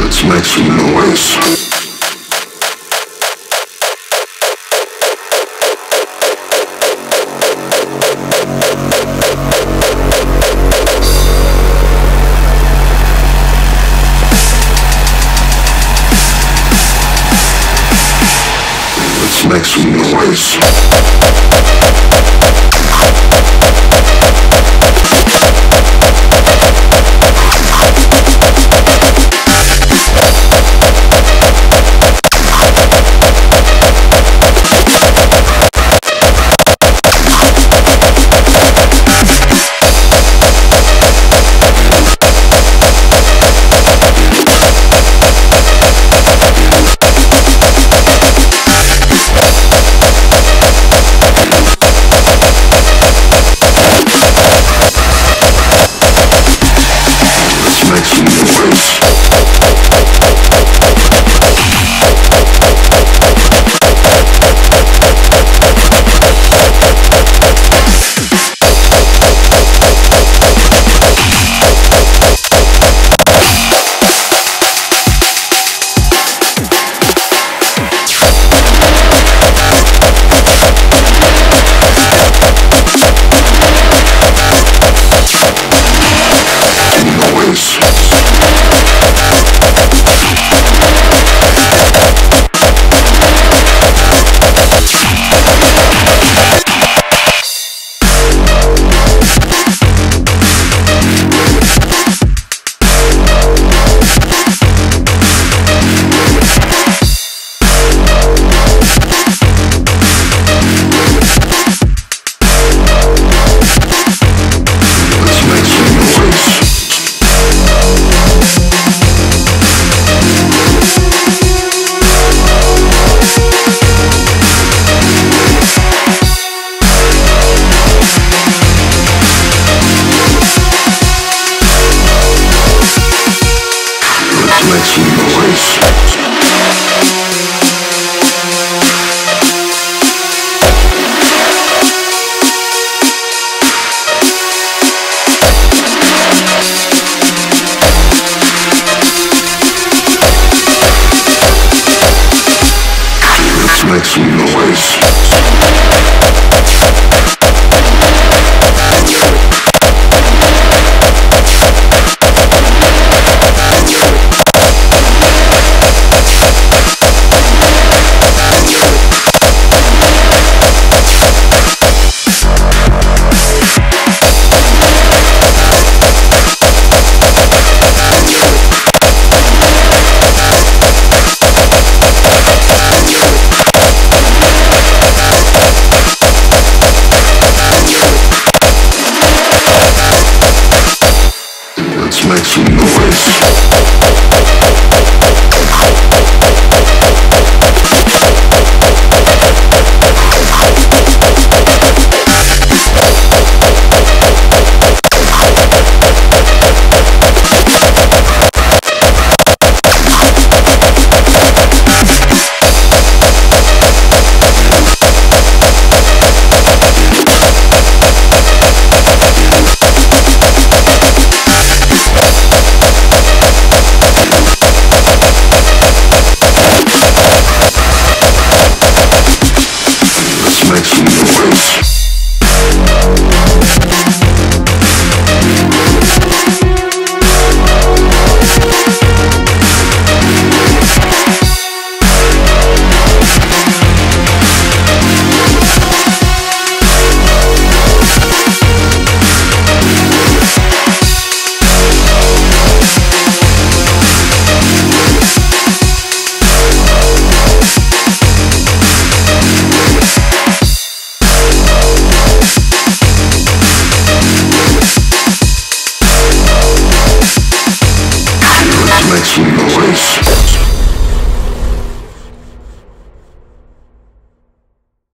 Let's make some noise. Make some noise. Noise.